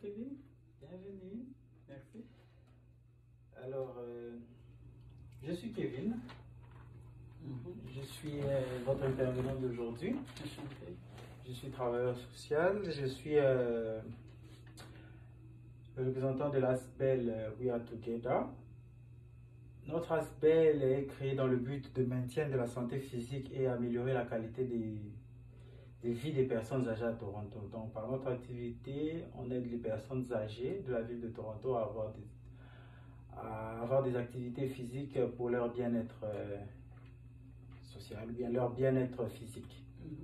Kevin. Bienvenue. Merci. Alors, euh, je suis Kevin. Mhm. Je suis euh, votre intervenant d'aujourd'hui. Je suis travailleur social. Je suis euh, le représentant de l'ASBEL euh, We Are Together. Notre ASBEL est créé dans le but de maintien de la santé physique et améliorer la qualité des, des vies des personnes âgées à Toronto. Donc, par notre activité, on aide les personnes âgées de la ville de Toronto à avoir des, à avoir des activités physiques pour leur bien-être euh, social ou bien leur bien-être physique. Mhm.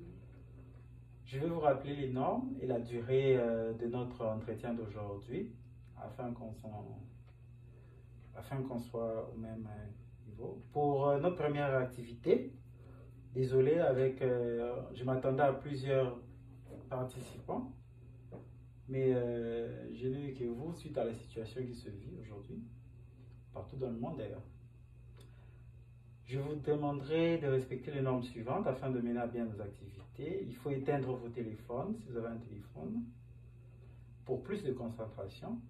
Je vais vous rappeler les normes et la durée euh, de notre entretien d'aujourd'hui afin qu'on afin qu'on soit au même euh, niveau. Pour euh, notre première activité, désolé, avec, euh, je m'attendais à plusieurs participants, mais euh, je n'ai eu que vous suite à la situation qui se vit aujourd'hui, partout dans le monde d'ailleurs. Je vous demanderai de respecter les normes suivantes afin de mener à bien nos activités. Il faut éteindre vos téléphones si vous avez un téléphone pour plus de concentration.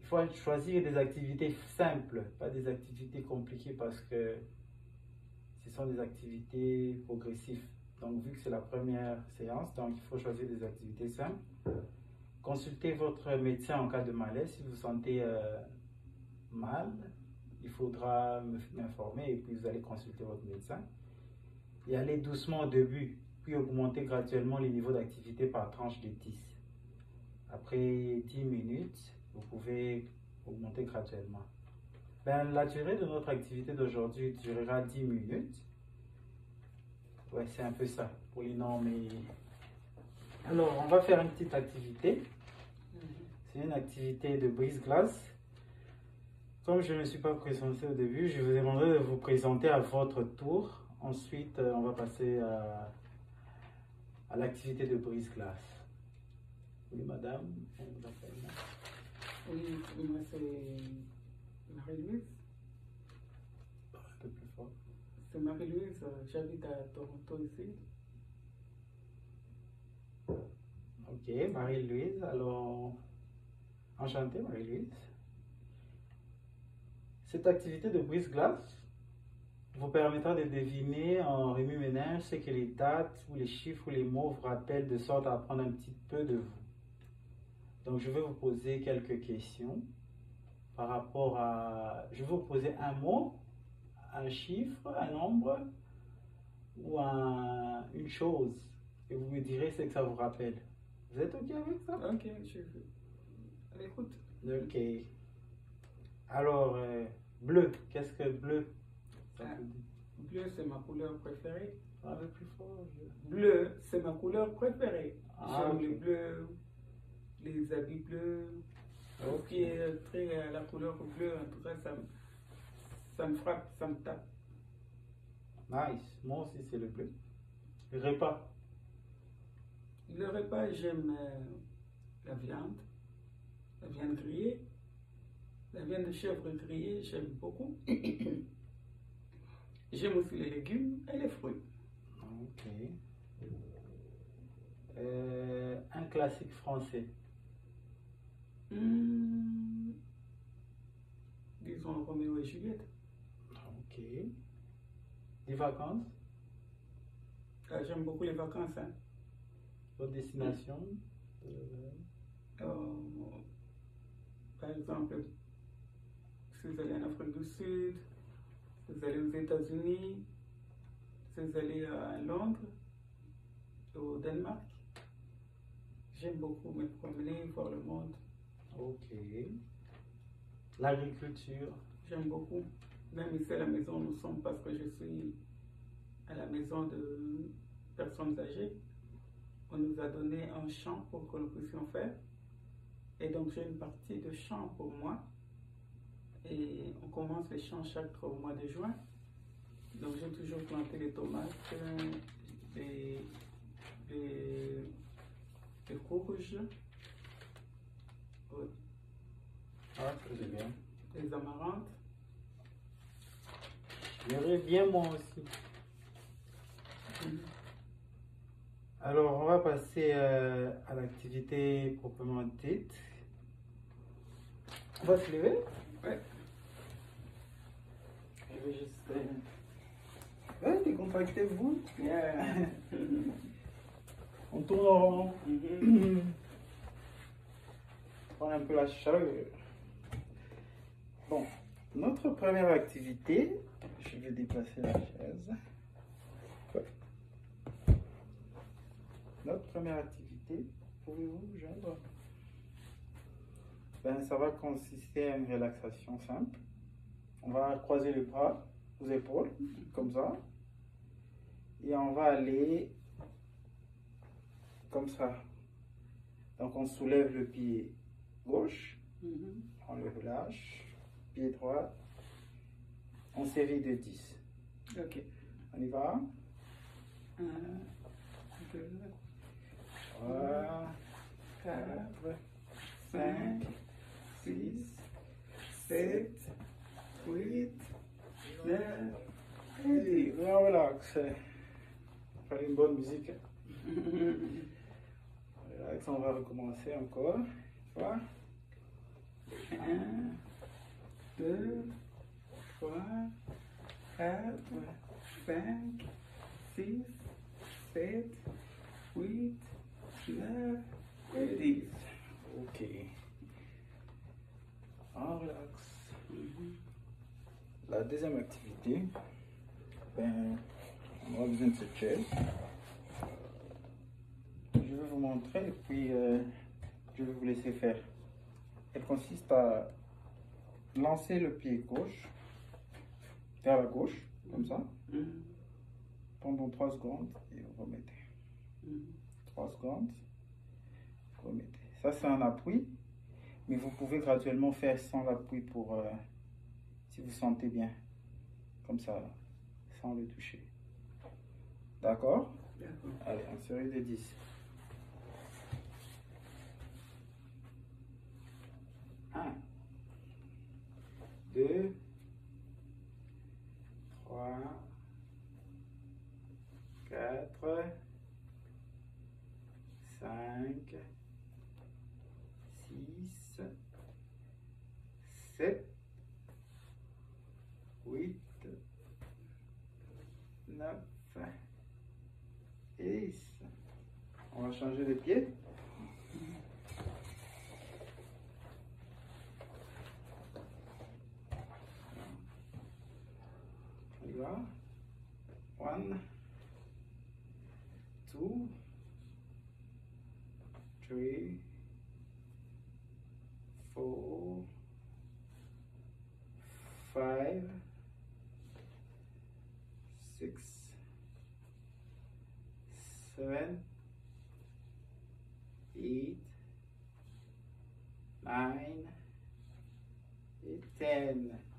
Il faut choisir des activités simples, pas des activités compliquées parce que ce sont des activités progressives. Donc, vu que c'est la première séance, donc il faut choisir des activités simples. Consultez votre médecin en cas de malaise si vous sentez euh, mal. Il faudra me- m'informer et puis vous allez consulter votre médecin. Et allez doucement au début, puis augmenter graduellement les niveaux d'activité par tranche de 10. Après 10 minutes, vous pouvez augmenter graduellement. Ben, la durée de notre activité d'aujourd'hui durera 10 minutes. Ouais, c'est un peu ça pour les normes. Alors, on va faire une petite activité. C'est une activité de brise-glace. Comme je ne suis pas présenté au début, je vous demanderai de vous présenter à votre tour. Ensuite, euh, on va passer à, à l'activité de brise-glace. Oui, madame. Oui, c'est Marie-Louise. C'est Marie-Louise, euh, j'habite à Toronto ici. Ok, Marie-Louise. Alors, enchantée, Marie-Louise. Cette activité de brise-glace vous permettra de deviner en remue-ménage ce que les dates ou les chiffres ou les mots vous rappellent de sorte à apprendre un petit peu de vous. Donc, je vais vous poser quelques questions par rapport à... Je vais vous poser un mot, un chiffre, un nombre ou un- une chose. Et vous me direz ce que ça vous rappelle. Vous êtes OK avec ça? Ok, je à l'écoute. Ok. Alors, euh, bleu, qu'est-ce que bleu? Ça Ah. Bleu, c'est ma couleur préférée. Parlez plus fort. je- Bleu, c'est ma couleur préférée. Ah, J'aime le bleu, les habits bleus, très à la couleur bleue, en tout cas, ça me, ça me frappe, ça me tape. Nice. Moi aussi, c'est le bleu. Le repas. Le repas, j'aime euh, la viande, la viande grillée, la viande de chèvre grillée, j'aime beaucoup. j'aime aussi les légumes et les fruits. Ok. Euh, un classique français. Hmm, disons Roméo et Juliette. Ok. Des vacances? Ah, j'aime beaucoup les vacances. hein. Votre destination? Euh, par exemple, si vous allez en Afrique du Sud, si vous allez aux États-Unis, si vous allez à Londres, au Danemark, j'aime beaucoup me promener, voir le monde. Ok. L'agriculture. J'aime beaucoup. Même ici à la maison, nous sommes parce que je suis à la maison de personnes âgées. On nous a donné un champ pour que nous puissions faire. Et donc j'ai une partie de champ pour moi. Et on commence les champs chaque mois de juin. Donc j'ai toujours planté des tomates, des, des, des courges, euh, Ah, très bien. des amarantes. J'aimerais bien moi aussi. Alors, on va passer euh, à l'activité proprement dite. On va se lever? Ouais. Je vais juste. euh, Ouais, décontractez-vous. Yeah. On tourne en rond. Mhm. Prendre un peu la chaleur. Bon, notre première activité, je vais déplacer la chaise. Ouais. Notre première activité, pouvez-vous vous joindre? Ben, Ça va consister à une relaxation simple. On va croiser les bras aux épaules, comme ça. Et on va aller comme ça. Donc on soulève le pied gauche, Mhm. on le relâche, pied droit, en série de 10. Ok. On y va? Un, deux, 3, quatre, 5, cinq, six, sept, huit, neuf, et et dix. on relaxe. Faire une bonne musique. Relax, on va recommencer encore. Voilà. Un, deux, trois, quatre, cinq, six, sept, huit, neuf et dix. Ok. On relaxe. La deuxième activité, ben, on aura besoin de chaise. Je vais vous montrer et puis euh, je vais vous laisser faire. Elle consiste à lancer le pied gauche vers la gauche, comme ça, Mhm. pendant 3 secondes et vous remettez. Mhm. 3 secondes, remettez. Ça, c'est un appui, mais vous pouvez graduellement faire sans l'appui pour, euh, si vous sentez bien, comme ça, sans le toucher. D'accord? D'accord. Allez, en série de 10. 8, 9 et 10. On va changer les pieds. On y va. 1, 2, 3,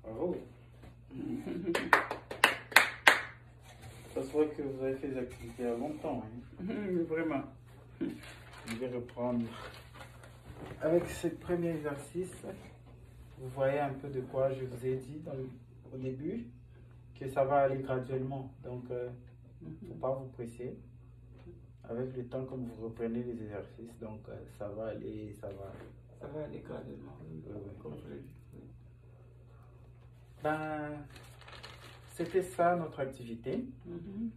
Bravo. Ça se voit que vous avez fait des activités à longtemps. hein. Vraiment. Je vais reprendre avec ce premier exercice. Vous voyez un peu de quoi je vous ai dit dans le- au début, que ça va aller graduellement. Donc, il ne faut pas vous presser. Avec le temps, comme vous reprenez les exercices, donc euh, ça va aller, ça va. Ça va aller graduellement, oui, Oui, oui. comme je l'ai dit. oui. Ben, c'était ça notre activité. Mhm.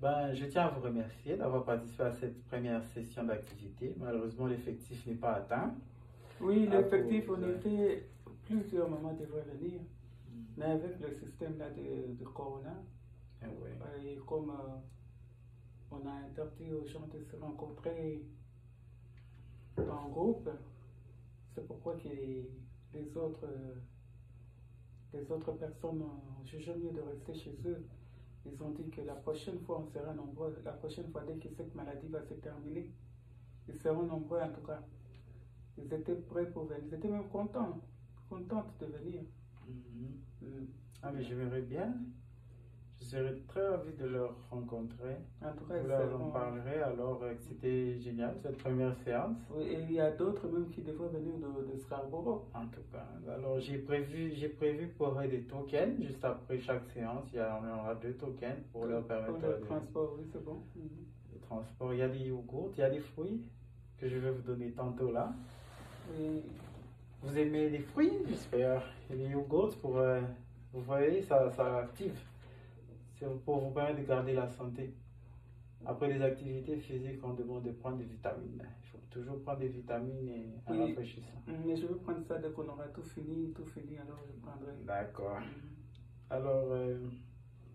Ben, je tiens à vous remercier d'avoir participé à cette première session d'activité. Malheureusement, l'effectif n'est pas atteint. Oui, l'effectif, on était plusieurs moments devraient venir, mais avec le système là de, de Corona, oui. et comme euh, on a interdit aux gens de se rencontrer en groupe, c'est pourquoi que les, les autres, euh, les autres personnes ont jugé mieux de rester chez eux. Ils ont dit que la prochaine fois, on sera nombreux. La prochaine fois, dès que cette maladie va se terminer, ils seront nombreux en tout cas. Ils étaient prêts pour venir. Ils étaient même contents, contentes de venir. Mhm. Mm. Ah, mais je verrai bien. Je serais très ravi de leur rencontrer. En tout cas, Vous en parlerez alors euh, c'était génial cette première séance. Oui, et il y a d'autres même qui devraient venir de, de Scarborough. En tout cas, alors j'ai prévu, j'ai prévu pour eux des tokens. Juste après chaque séance, il y en aura deux tokens pour leur permettre Pour le de, transport, oui, c'est bon. Mhm. transport. Il y a des yogourts, il y a des fruits que je vais vous donner tantôt là. Et Vous aimez les fruits, j'espère. Et les yogourts, pour, euh, vous voyez, ça, ça active. C'est pour vous permettre de garder la santé. Après les activités physiques, on demande de prendre des vitamines. Il faut toujours prendre des vitamines et un rafraîchissant. mais je vais prendre ça dès qu'on aura tout fini, tout fini, alors je prendrai. D'accord. Alors, euh,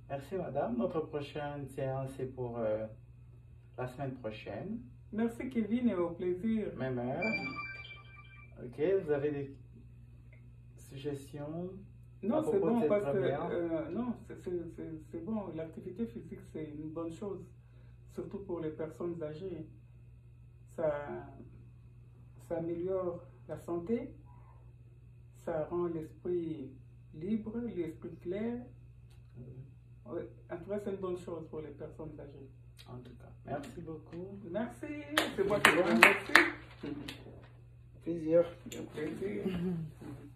merci madame. Notre prochaine séance est pour euh, la semaine prochaine, Merci Kevin et au plaisir. même heure. Ok, vous avez des suggestions? Non, À c'est bon parce que euh, non, c'est- bon. L'activité physique c'est une bonne chose, surtout pour les personnes âgées. Ça, ça améliore la santé, ça rend l'esprit libre, l'esprit clair. En tout cas, c'est une bonne chose pour les personnes âgées. En tout cas, merci beaucoup. Merci, c'est moi qui vous remercie. Plaisir. Plaisir.